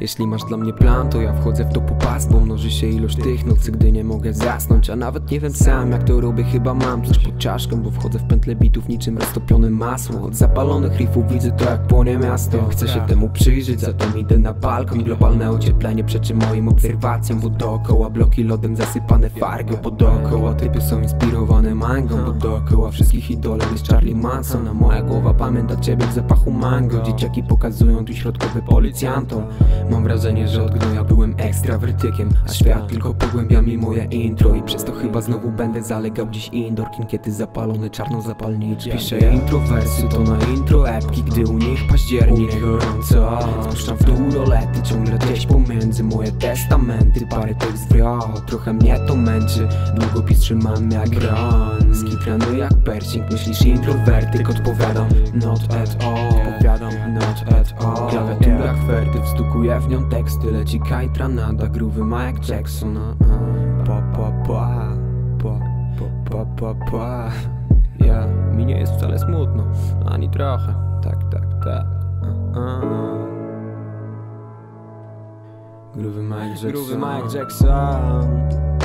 Jeśli masz dla mnie plan, to ja wchodzę w to po pas Bo mnoży się ilość tych nocy, gdy nie mogę zasnąć. A nawet nie wiem sam jak to robię, chyba mam coś pod czaszką Bo wchodzę w pętle bitów niczym roztopione masło. Od zapalonych riffów widzę to jak płonie miasto. Chcę się temu przyjrzeć, zatem idę na balkon. Globalne ocieplenie przeczy moim obserwacjom Bo dookoła bloki lodem zasypane fargo Bo dookoła typy są inspirowane mangą Bo dookoła wszystkich idolem jest Charlie Manson. A moja głowa pamięta ciebie w zapachu mango. Dzieciaki pokazują tu środkowy policjantom Mam wrażenie, że od gnoja byłem ekstrawertykiem A świat tylko pogłębia mi moje intro I przez to chyba znowu będę zalegał dziś indoor Kinkiety zapalone czarną zapalniczką Piszę introwersy to na intro epki Gdy u nich październik gorąco. Spuszczam w dół rolety ciągle gdzieś pomiędzy Moje testamenty, parę w rok Trochę mnie to męczy, długopis trzymam jak broń Skitrany jak persing, myślisz introwertyk Odpowiadam, not at all. Odpowiadam, not at all. Klawiatura jak werty, wstukuję w nią teksty Leci kajtra nada, gruwy ma jak Jackson a, a. Pa, pa, pa, pa, pa, pa, pa. Ja, mi nie jest wcale smutno, ani trochę Tak, tak, tak a, a. Mike Jackson Gruby Mike Jackson